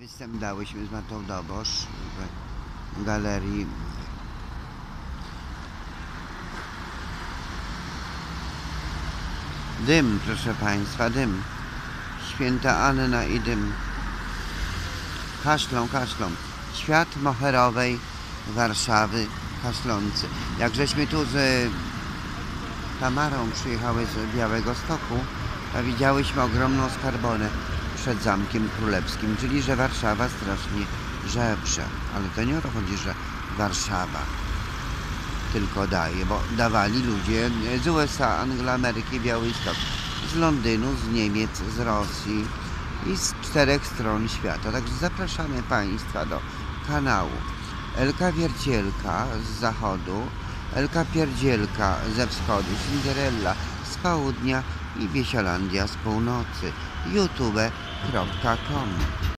Występ dałyśmy z Matą Dobosz w galerii Dym, proszę Państwa, dym. Święta Anna i dym. Kaszlą, kaszlą. Świat moherowej Warszawy kaszlący. Jak żeśmy tu z Tamarą przyjechały z Białego Stoku, to widziałyśmy ogromną skarbonę przed Zamkiem Królewskim, czyli że Warszawa strasznie żebrze. Ale to nie o to chodzi, że Warszawa tylko daje, bo dawali ludzie z USA, Anglii, Ameryki, Białystok, z Londynu, z Niemiec, z Rosji i z czterech stron świata. Także zapraszamy Państwa do kanału Elka Wiercielka z zachodu, Elka Pierdzielka ze wschodu, Cinderella z południa i Wiesialandia z północy. youtube.com